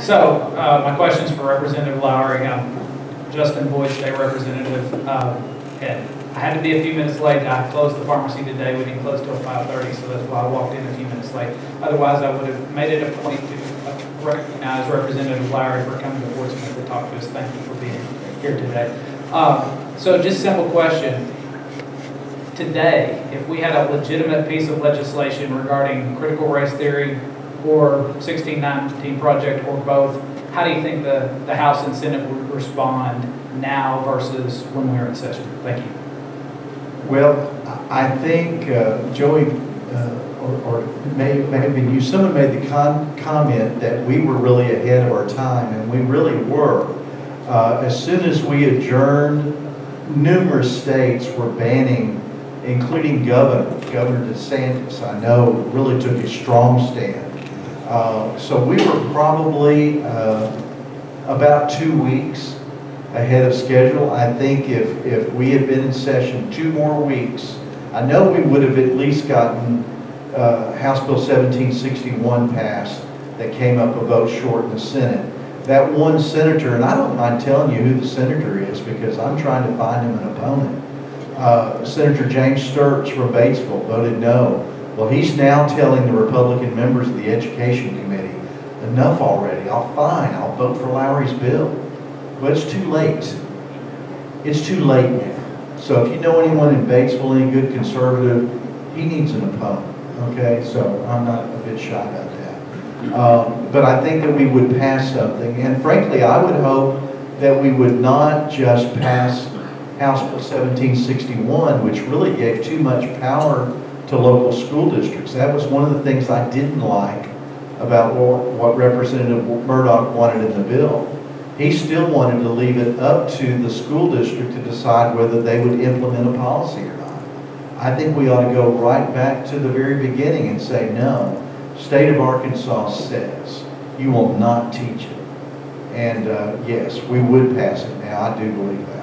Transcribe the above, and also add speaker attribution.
Speaker 1: So, uh, my question's for Representative Lowery. Um, Justin Boyd, State Representative. Um, and I had to be a few minutes late. I closed the pharmacy today. We didn't close till 5:30, so that's why I walked in a few minutes late. Otherwise, I would have made it a point to uh, recognize Representative Lowery for coming to Fort Smith to talk to us. Thank you for being here today. Um, So just simple question. Today, if we had a legitimate piece of legislation regarding critical race theory or 1619 project or both, how do you think the, the House and Senate would respond now versus when we were in session? Thank you.
Speaker 2: Well, I think uh, Joey, uh, or or may may have been you, someone made the con- comment that we were really ahead of our time, and we really were. Uh, As soon as we adjourned, numerous states were banning, including governor, Governor DeSantis, I know, really took a strong stand. Uh, So we were probably uh, about two weeks ahead of schedule. I think if, if we had been in session two more weeks, I know we would have at least gotten uh, House Bill 1761 passed that came up a vote short in the Senate. That one senator, and I don't mind telling you who the senator is because I'm trying to find him an opponent. Uh, Senator James Sturch from Batesville voted no. Well, he's now telling the Republican members of the Education Committee, enough already, I'll fine, I'll vote for Lowery's bill. But it's too late. It's too late now. So if you know anyone in Batesville, any good conservative, he needs an opponent, okay? So I'm not a bit shy about that. Um, But I think that we would pass something, and frankly, I would hope that we would not just pass House Bill 1761, which really gave too much power to local school districts. That was one of the things I didn't like about what Representative Murdoch wanted in the bill. He still wanted to leave it up to the school district to decide whether they would implement a policy or not. I think we ought to go right back to the very beginning and say, no, state of Arkansas says you will not teach it. And uh, yes, we would pass it now, I do believe that.